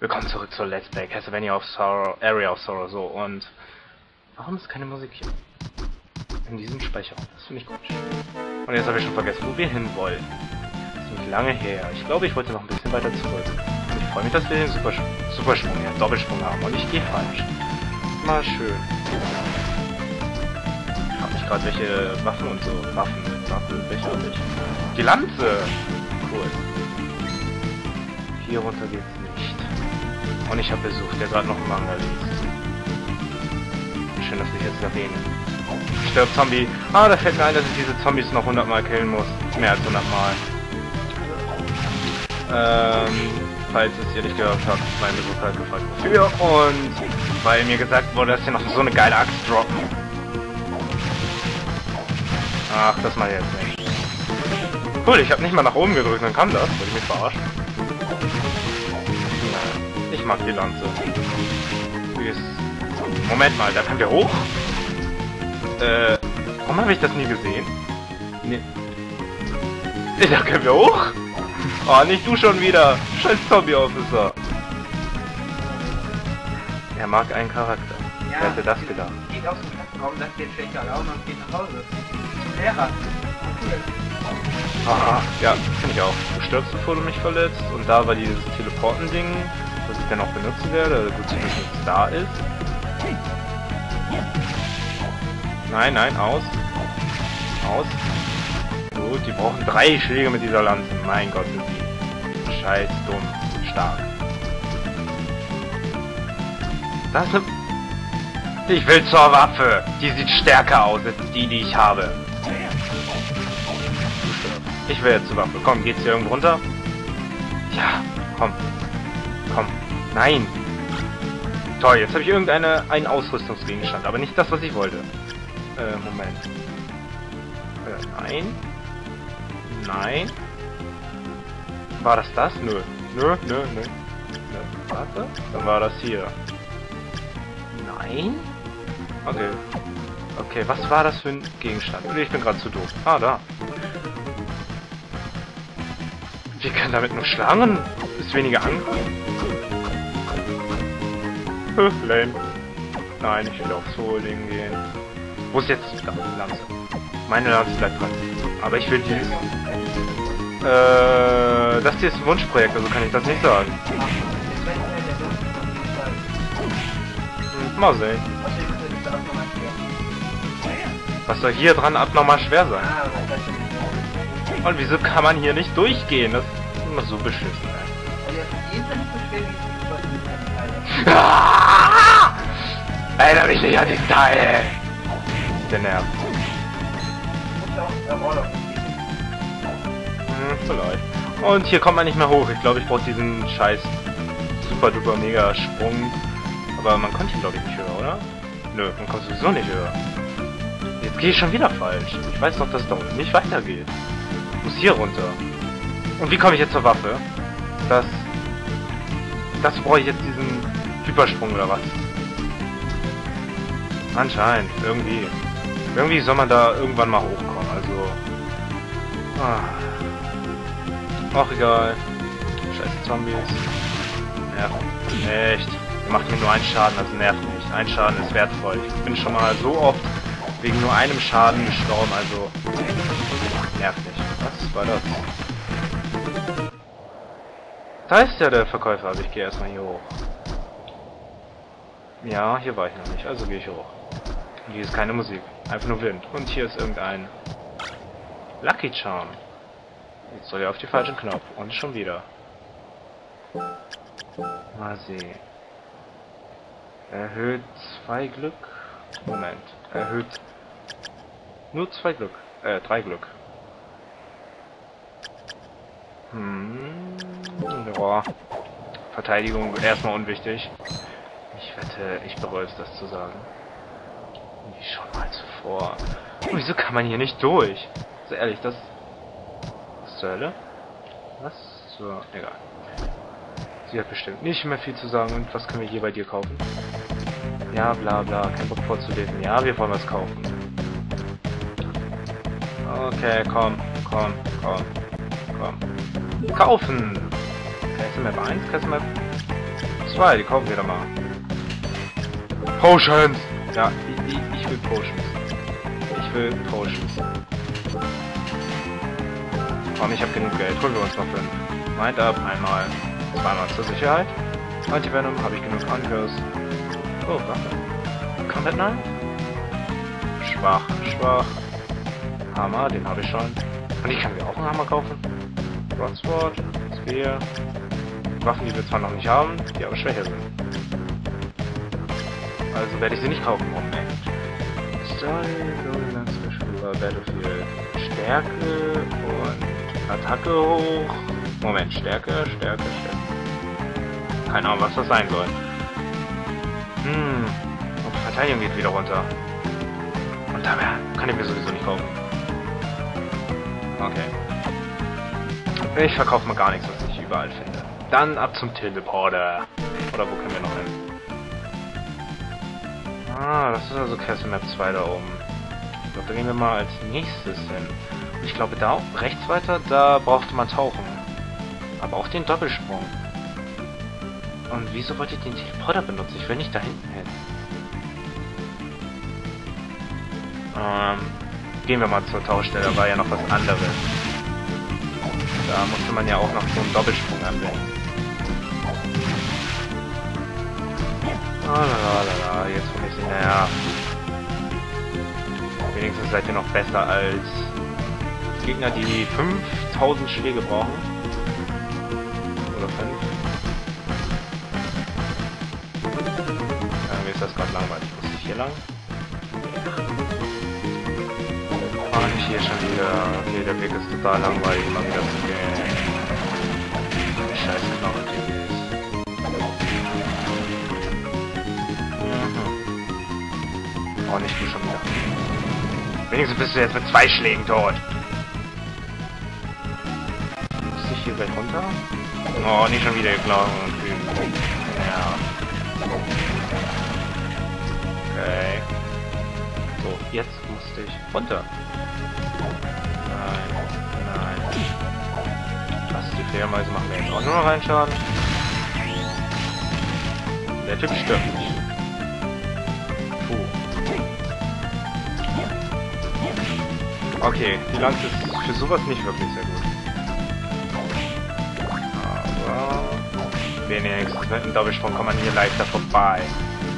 Willkommen zurück zur Let's Play Castlevania of Sorrow, Area of Sorrow, so, und warum ist keine Musik hier? In diesem Speicherraum, das finde ich komisch. Und jetzt habe ich schon vergessen, wo wir hin wollen. Das ist nicht lange her. Ich glaube, ich wollte noch ein bisschen weiter zurück. Und ich freue mich, dass wir den Supersch Supersprung, ja, Doppelsprung haben, und ich gehe falsch. Mal schön. Ich habe nicht gerade welche Waffen und so, Waffen, Waffen, welche habe ich? Die Lanze! Cool. Hier runter geht's. Und ich habe Besuch, der gerade noch einen Manga liest. Schön, dass ich jetzt erwähne. Stirbt Zombie. Ah, da fällt mir ein, dass ich diese Zombies noch 100 Mal killen muss. Mehr als 100 Mal. Ähm, falls es ihr nicht gehört habt, mein Besuch hat gefragt wofür. Und weil mir gesagt wurde, dass hier noch so eine geile Axt droppen. Ach, das mal jetzt nicht. Cool, ich habe nicht mal nach oben gedrückt, dann kam das. Wollte ich mich verarschen? Mag die Lanze. Moment mal, da können wir hoch? Äh, warum habe ich das nie gesehen? Nee. Da können wir hoch? Oh, nicht du schon wieder. Scheiß Zombie-Officer. Er mag einen Charakter. Ja, Wer hätte das gedacht? Geht aus dem Klassenraum, lasst den schlechter Laune und geht nach Hause. Zum Lehrer. Cool. Aha, ja, finde ich auch. Du stirbst, bevor du mich verletzt. Und da war dieses Teleporten-Ding, ich dann auch benutzen werde. Gut zu wissen, da ist. Nein, nein, aus. Aus. Gut, die brauchen drei Schläge mit dieser Lanze. Mein Gott, sind die scheiß dumm. Stark. Das. Ich will zur Waffe. Die sieht stärker aus als die, die ich habe. Ich will jetzt zur Waffe. Komm, geht's hier irgendwo runter? Ja, komm. Komm. Nein. Toll, jetzt habe ich irgendeine einen Ausrüstungsgegenstand, aber nicht das, was ich wollte. Äh, Moment. Äh, nein. Nein. War das das? Nö. Nö, nö, nö. nö. Warte. Dann war das hier. Nein. Okay. Okay, was war das für ein Gegenstand? Ich bin gerade zu doof. Ah, da. Wir können damit nur schlagen? Ist weniger an. Lame. Nein, ich will aufs hohe Ding gehen. Wo ist jetzt die Lanze? Meine Lanze bleibt dran. Aber ich will die... Äh, das hier ist ein Wunschprojekt, also kann ich das nicht sagen. Mal sehen. Was soll hier dran abnormal schwer sein? Und wieso kann man hier nicht durchgehen? Das ist immer so beschissen. Ah! Erinnere mich nicht an diesen Teil! Der nervt. Hm, vielleicht. Und hier kommt man nicht mehr hoch. Ich glaube, ich brauche diesen scheiß super duper mega Sprung. Aber man kommt hier, glaube ich, nicht höher, oder? Nö, man kommt sowieso nicht höher. Jetzt gehe ich schon wieder falsch. Ich weiß doch, dass es da unten nicht weitergeht. Ich muss hier runter. Und wie komme ich jetzt zur Waffe? Das... Das brauche ich jetzt diesen Hypersprung oder was? Anscheinend, irgendwie. Irgendwie soll man da irgendwann mal hochkommen, also... Ah. Ach, egal. Scheiß Zombies. Nervt. Echt. Ihr macht mir nur einen Schaden, das nervt mich. Ein Schaden ist wertvoll. Ich bin schon mal so oft wegen nur einem Schaden gestorben, also... Nervt nicht. Was war das? Da ist ja der Verkäufer, also ich gehe erstmal hier hoch. Ja, hier war ich noch nicht, also gehe ich hoch. Und hier ist keine Musik, einfach nur Wind. Und hier ist irgendein Lucky Charm. Jetzt soll er auf die falschen Knopf. Und schon wieder. Mal sehen. Erhöht zwei Glück. Moment. Erhöht nur zwei Glück. Äh, drei Glück. Hm. Ja. Verteidigung erstmal unwichtig. Ich wette, ich bereue es, das zu sagen. Wie schon mal zuvor. Und wieso kann man hier nicht durch? So ehrlich, das... Was zur Hölle? Was? So, egal. Sie hat bestimmt nicht mehr viel zu sagen. Und was können wir hier bei dir kaufen? Ja, bla bla, kein Bock vorzulesen. Ja, wir wollen was kaufen. Okay, komm, komm, komm, komm. Kaufen! Castle Map 1, Castle Map 2, die kaufen wir dann mal. Potions! Ja, ich, ich, will Potions. Ich will Potions. Komm, ich habe genug Geld. Holen wir uns noch 5. Mind up, einmal. Zweimal zur Sicherheit. Anti-Venom habe ich genug Angriffs. Oh, Waffe. Combat Knife? Schwach, schwach. Hammer, den habe ich schon. Und ich kann mir auch einen Hammer kaufen. Broadsword, Spear. Waffen, die wir zwar noch nicht haben, die aber schwächer sind. Also werde ich sie nicht kaufen. Moment. Story, Golden Special Battlefield. Stärke und Attacke hoch. Moment, Stärke, Stärke, Stärke. Keine Ahnung, was das sein soll. Hm. Und Verteidigung geht wieder runter. Und dabei kann ich mir sowieso nicht kaufen. Okay. Ich verkaufe mal gar nichts, was ich überall finde. Dann ab zum Teleporter. Oder wo können wir noch? Ah, das ist also Castle Map 2 da oben. Ich glaube, da gehen wir mal als nächstes hin. Und ich glaube, da rechts weiter, da brauchte man tauchen. Aber auch den Doppelsprung. Und wieso wollte ich den Teleporter benutzen? Ich will nicht da hinten hin. Ähm, gehen wir mal zur Tauschstelle, da war ja noch was anderes. Da musste man ja auch noch so einen Doppelsprung anwenden. Ah, la, la, la, la, jetzt komme ich näher. Wenigstens seid ihr noch besser als Gegner, die 5000 Schläge brauchen. Oder 5. Ja, mir ist das gerade langweilig. Muss ich hier lang? Ah, nicht hier schon wieder. Okay, der Weg ist total langweilig, mal wieder zu gehen. Oh, nicht du schon wieder. Wenigstens bist du jetzt mit zwei Schlägen tot. Muss ich hier gleich runter? Oh, nicht schon wieder geklaut. Ja. Okay. So, jetzt musste ich runter. Nein, nein. Was die Fledermäuse machen wir jetzt auch nur noch einen Schaden. Der Typ stirbt Okay, die Lanze ist für sowas nicht wirklich sehr gut. Aber wenigstens mit einem Doppelsprung kommt man hier leichter vorbei.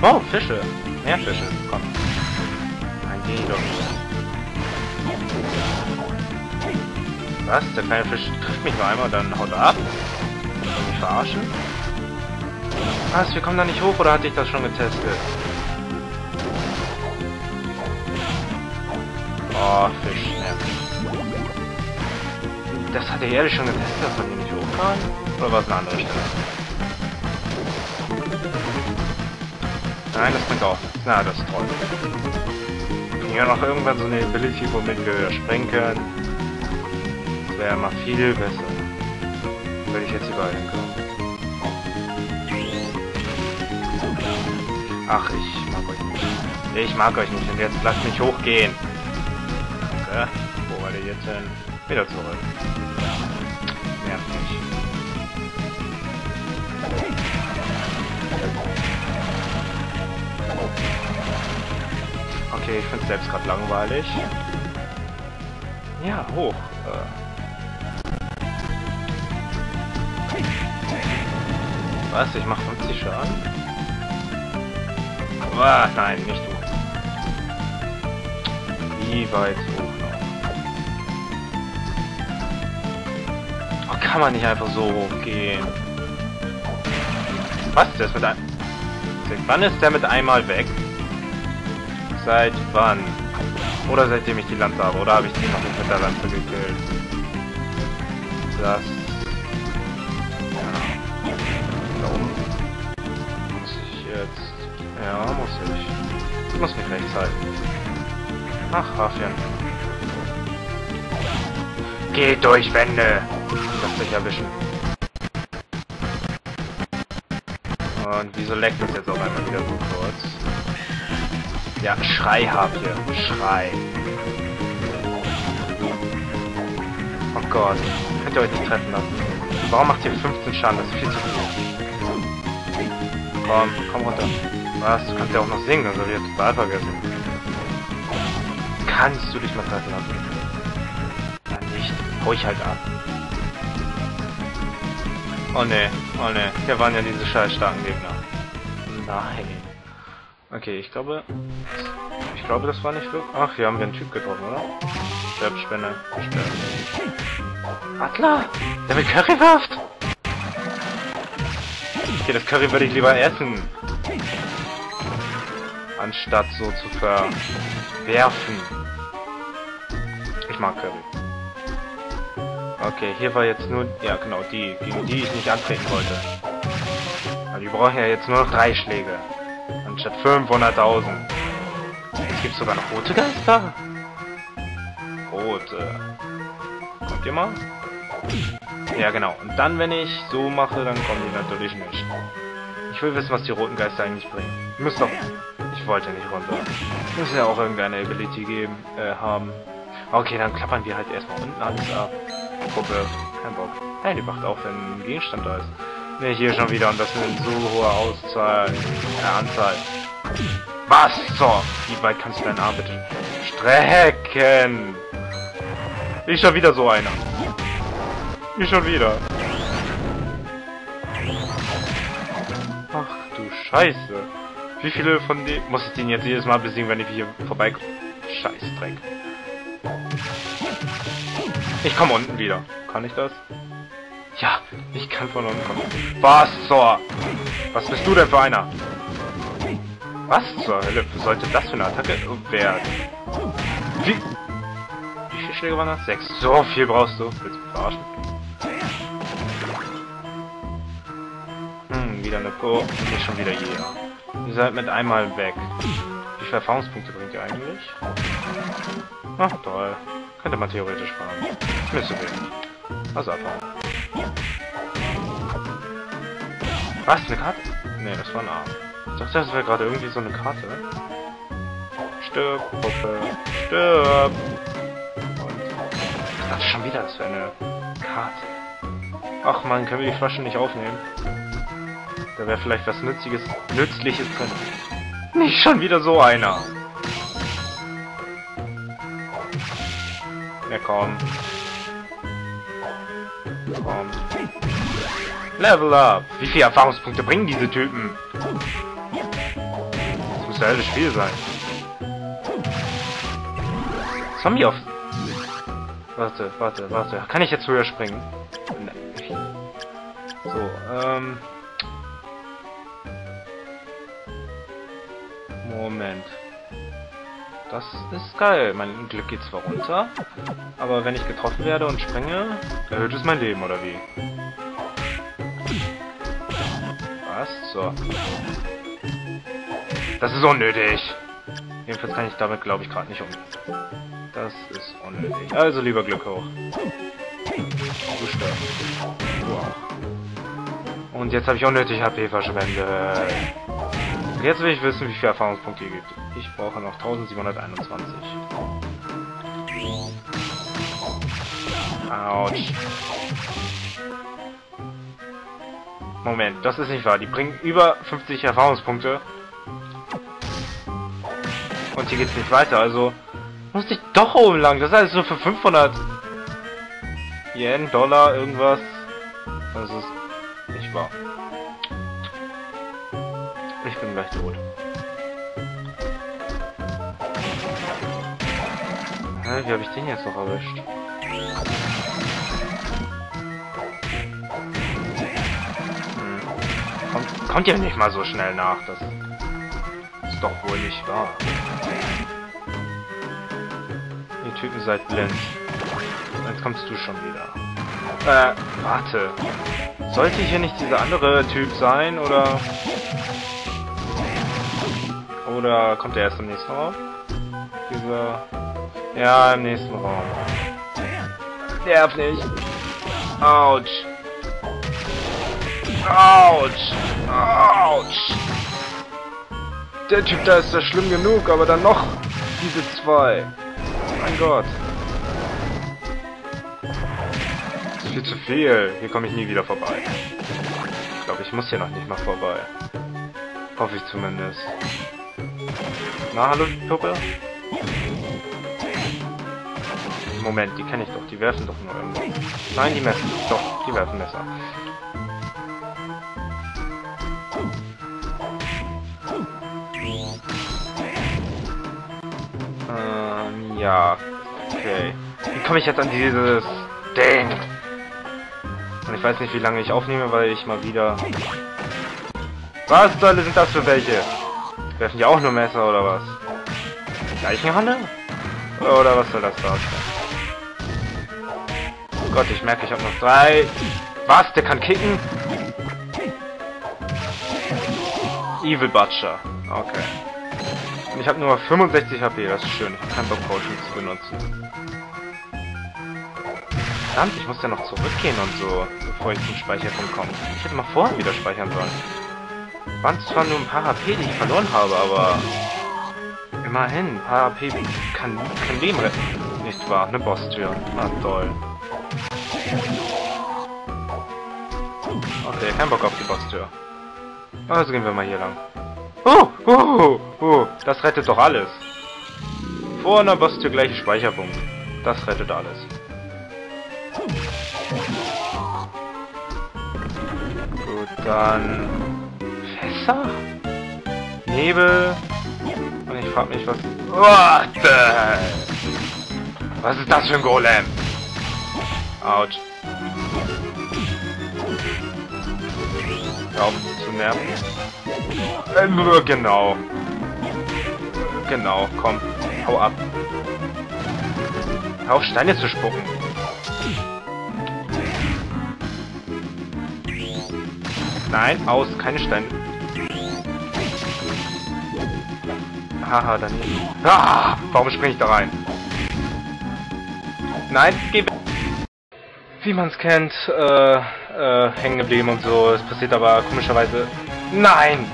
Oh, Fische. Mehr Fische. Komm. Nein, geh doch. Was? Der kleine Fisch trifft mich nur einmal und dann haut er ab? Soll mich verarschen? Was? Wir kommen da nicht hoch oder hatte ich das schon getestet? Oh, Fisch, nervig. Das hatte ich ehrlich schon getestet, dass man hier nicht hoch kann? Oder war es eine andere Stelle? Nein, das bringt auch nichts. Na, das ist toll. Ja, noch irgendwann so eine Ability, womit wir springen können. Das wäre mal viel besser. Würde ich jetzt überall hinkommen. Ach, ich mag euch nicht. Ich mag euch nicht und jetzt lasst mich hochgehen. Danke. Wo war der jetzt hin? Wieder zurück. Nervt mich. Okay, ich finde es selbst gerade langweilig. Ja, hoch. Äh. Was? Ich mach 50 Schaden? Ah, nein, nicht du. Wie weit hoch kann man nicht einfach so hochgehen? Was? Der ist mit ein... Seit wann ist der mit einmal weg? Seit wann? Oder seitdem ich die Lanze habe? Oder habe ich die noch nicht mit der Lanze gekillt? Das... Ja. Muss ich jetzt... Ja, muss ich. Ich muss mich rechts halten. Ach, Hafchen. Geht durch Wände! Lass dich erwischen. Und wieso leckt das jetzt auf einmal wieder so kurz? Ja, Schrei habt ihr. Schrei. Oh Gott. Könnt ihr euch nicht treffen lassen. Warum macht ihr 15 Schaden? Das ist viel zu viel. Komm, komm runter. Was? Du kannst ja auch noch singen, also wir total vergessen. Kannst du dich mal treffen lassen? Ja, nicht. Hau ich halt ab. Oh ne, oh ne. Hier waren ja diese scheiß starken Gegner. Nein. Okay, ich glaube... Ich glaube, das war nicht wirklich... Ach, hier haben wir einen Typ getroffen, oder? Sterb. Adler! Der mit Curry wirft! Okay, das Curry würde ich lieber essen. Anstatt so zu verwerfen. Ich mag Curry. Okay, hier war jetzt nur... Ja, genau, die, gegen die ich nicht antreten wollte. Aber die brauchen ja jetzt nur noch drei Schläge. Anstatt 500.000. Jetzt gibt es sogar noch rote Geister. Rote. Kommt ihr mal? Ja, genau. Und dann, wenn ich so mache, dann kommen die natürlich nicht. Ich will wissen, was die roten Geister eigentlich bringen. Müsst doch... Ich wollte nicht runter. Muss ja auch irgendeine Ability geben, äh, haben. Okay, dann klappern wir halt erstmal unten alles ab. Gruppe. Kein Bock. Hey, die wacht auf, wenn ein Gegenstand da ist. Ne, hier schon wieder und das mit so hoher Auszahl, äh, Anzahl. Was so? Wie weit kannst du deinen Arm bitte strecken? Ist schon wieder so einer. Ist schon wieder. Ach du Scheiße. Wie viele von denen... Muss ich den jetzt jedes Mal besiegen, wenn ich hier vorbeikomme? Scheißdreck. Ich komme unten wieder. Kann ich das? Ja, ich kann von unten kommen. Was zur... Was bist du denn für einer? Was zur Hölle sollte das für eine Attacke werden? Wie... Wie viele Schläge waren das? Sechs. So viel brauchst du. Willst du mich verarschen? Hm, wieder eine Po. Nicht schon wieder hier. Ihr seid mit einmal weg. Wie viele Erfahrungspunkte bringt ihr eigentlich? Ach, toll. Könnte man theoretisch fahren. Zu wenig. Also abhauen. Was? Eine Karte? Ne, das war ein Arm. Ich dachte, das wäre gerade irgendwie so eine Karte. Stirb, Puppe. Stirb! Und ich dachte schon wieder, das wäre eine Karte. Ach man, können wir die Flasche nicht aufnehmen? Da wäre vielleicht was Nützliches, Nützliches drin. Nicht schon wieder so einer. Ja, komm. Komm. Level up! Wie viele Erfahrungspunkte bringen diese Typen? Das muss ja helles Spiel sein. Zombie auf... Warte, warte, warte. Kann ich jetzt höher springen? Nee. So, ähm... Moment. Das ist geil. Mein Glück geht zwar runter, aber wenn ich getroffen werde und springe, erhöht es mein Leben, oder wie? Was? So. Das ist unnötig. Jedenfalls kann ich damit, glaube ich, gerade nicht umgehen. Das ist unnötig. Also lieber Glück hoch. Du auch. Und jetzt habe ich unnötig HP verschwendet. Jetzt will ich wissen, wie viele Erfahrungspunkte ihr gibt. Ich brauche noch 1721. Autsch. Moment, das ist nicht wahr. Die bringen über 50 Erfahrungspunkte. Und hier geht's nicht weiter, also muss ich doch oben lang. Das ist alles nur für 500 Yen, Dollar, irgendwas. Das ist nicht wahr. Bin gleich tot. Hä, wie habe ich den jetzt noch erwischt? Hm. Kommt, kommt ja nicht mal so schnell nach. Das ist doch wohl nicht wahr. Ihr Typen seid blind. Jetzt kommst du schon wieder. Äh, warte. Sollte hier nicht dieser andere Typ sein, oder... Oder kommt er erst im nächsten Raum? Dieser... Ja, im nächsten Raum. Nerv nicht. Autsch. Autsch. Autsch. Der Typ da ist ja schlimm genug, aber dann noch diese zwei. Mein Gott. Das ist viel zu viel. Hier komme ich nie wieder vorbei. Ich glaube, ich muss hier noch nicht mal vorbei. Hoffe ich zumindest. Na, hallo, Puppe? Moment, die kenne ich doch. Die werfen doch nur irgendwo. Nein, die messen. Doch, die werfen Messer. Ähm, ja. Okay. Wie komme ich jetzt an dieses Ding? Und ich weiß nicht, wie lange ich aufnehme, weil ich mal wieder... Was Hölle sind das für welche? Werfen die auch nur Messer oder was? Leichenhalle? Oder was soll das darstellen? Oh Gott, ich merke, ich habe noch drei. Was? Der kann kicken? Evil Butcher. Okay. Und ich habe nur 65 HP, das ist schön. Ich habe keinen Bock, Potions zu benutzen. Verdammt, ich muss ja noch zurückgehen und so, bevor ich zum Speicherpunkt komme. Ich hätte mal vorher wieder speichern sollen. Waren zwar nur ein paar HP, die ich verloren habe, aber... Immerhin, ein paar HP kann, kann Leben retten. Nicht wahr? Eine Bosstür. Ah, toll. Okay, kein Bock auf die Bosstür. Also gehen wir mal hier lang. Oh, oh, oh, das rettet doch alles. Vor einer Bosstür gleiche Speicherpunkt. Das rettet alles. Gut, dann... Fässer? Nebel? Und ich frag mich, was... What the... Was ist das für ein Golem? Autsch. Hör auf zu nerven. Äh, nur genau. Genau, komm. Hau ab. Hör auf Steine zu spucken. Nein, aus, keine Steine. Haha, daneben. Ah, warum springe ich da rein? Nein, geh. Wie man es kennt, äh, äh, hängen geblieben und so. Es passiert aber komischerweise... Nein!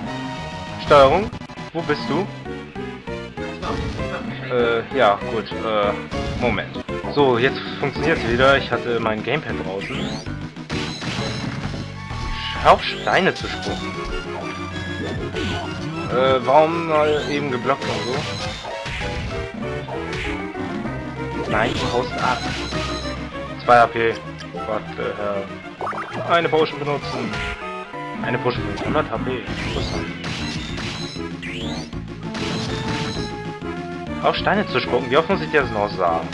Steuerung? Wo bist du? Äh, ja, gut, äh, Moment. So, jetzt funktioniert es wieder. Ich hatte mein Gamepad draußen. Hör auf Steine zu spucken. Äh, warum mal eben geblockt und so? Nein, du haust ab. 2 HP. What the hell? Eine Potion benutzen. Eine Potion mit 100 HP. Auf Steine zu spucken, wie oft muss ich dir das noch sagen?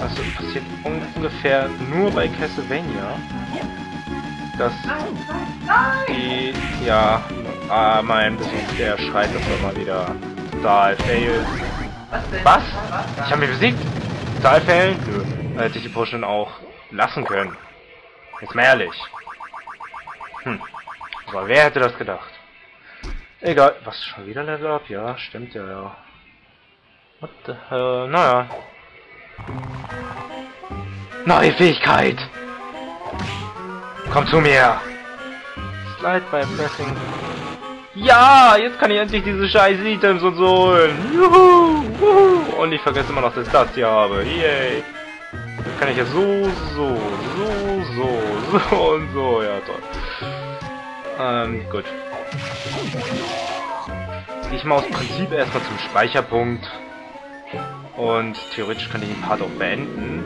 Also passiert ungefähr nur bei Castlevania, dass die, ja, ah, mein der schreit das immer wieder. Total fail. Was? Ich habe mich besiegt? Total fail? Nö. Hätte ich die Potion auch lassen können. Jetzt mal ehrlich. Hm. Aber wer hätte das gedacht? Egal. Was, schon wieder Level Up? Ja, stimmt ja, ja. What the hell? Naja. Neue Fähigkeit! Komm zu mir! Slide by pressing. Ja! Jetzt kann ich endlich diese scheiß Items und so holen! Juhu! Juhu! Und ich vergesse immer noch, dass ich das hier habe. Yay! Kann ich ja so, so, so, so, so und so. Ja, toll. Ähm, gut. Ich mal aus Prinzip erstmal zum Speicherpunkt. Und theoretisch kann ich den Part auch beenden.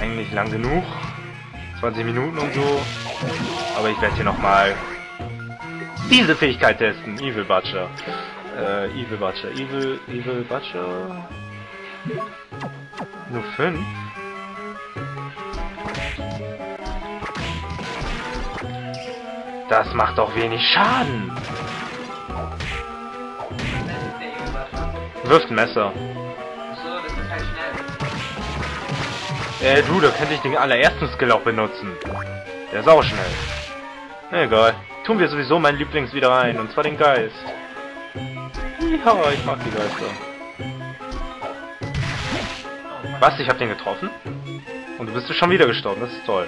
Eigentlich lang genug. 20 Minuten und so. Aber ich werde hier nochmal diese Fähigkeit testen. Evil Butcher. Äh, Evil Butcher. Evil, Evil Butcher. Nur 5? Das macht doch wenig Schaden. Wirft ein Messer. Äh, du, da könnte ich den allerersten Skill auch benutzen. Der ist auch schnell. Egal. Tun wir sowieso meinen Lieblings wieder rein, und zwar den Geist. Ja, ich mag die Geister. Was? Ich hab den getroffen? Und du bist schon wieder gestorben, das ist toll.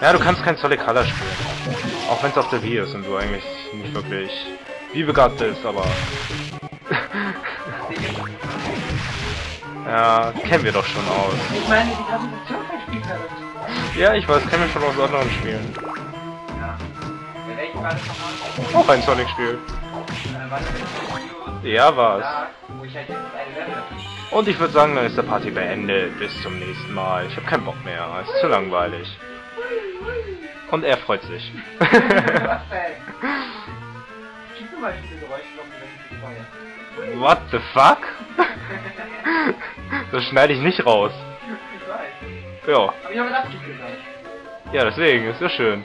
Ja, du kannst kein Solid Color spielen. Auch wenn es auf der Wii ist und du eigentlich nicht wirklich wie begabt bist, aber... ja, kennen wir doch schon aus. Ich meine, die verspielt hat. Ja, ich weiß, kennen wir schon aus anderen Spielen. Auch ein Sonic-Spiel. Ja, war's. Und ich würde sagen, dann ist der Party beendet. Bis zum nächsten Mal. Ich habe keinen Bock mehr. Es ist zu langweilig. Und er freut sich. What the fuck? Das schneide ich nicht raus. Ja. Aber ich habe es abgefiltert. Ja, deswegen, ist ja schön.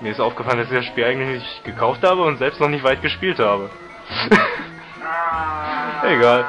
Mir ist aufgefallen, dass ich das Spiel eigentlich nicht gekauft habe und selbst noch nicht weit gespielt habe. Egal.